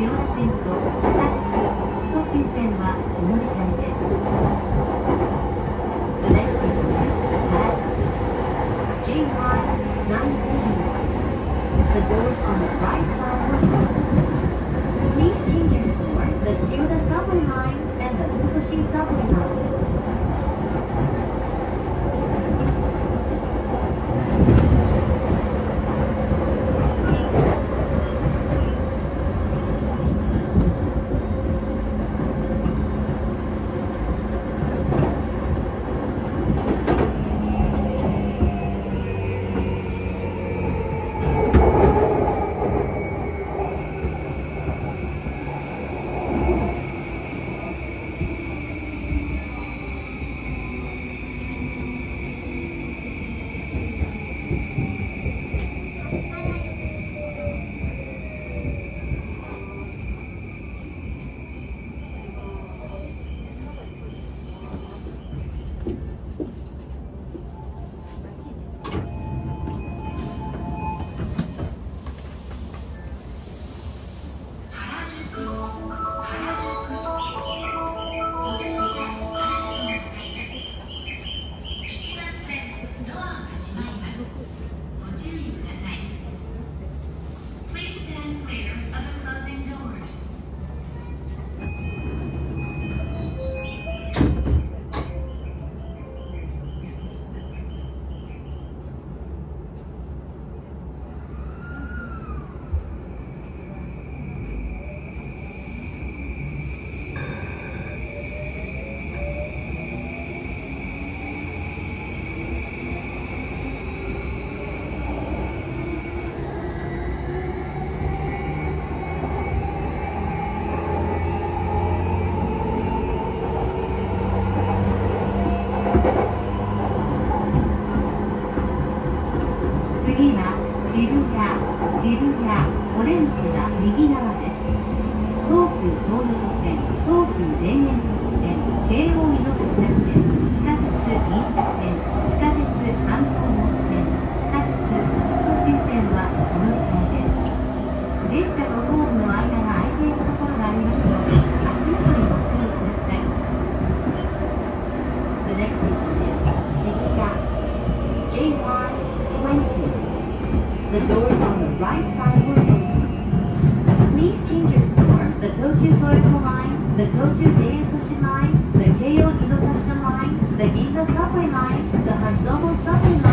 千代線と北首都急線はお乗り換です。次は渋谷、渋谷、オレンジは右側です。東急東横線、東急田園 The doors on the right side will open. Please change your store, the Tokyo Toyota Line, the Tokyo Deinsoshi Line, the Keio Inotashima Line, the Ginza Subway Line, the Hatsumo Subway Line,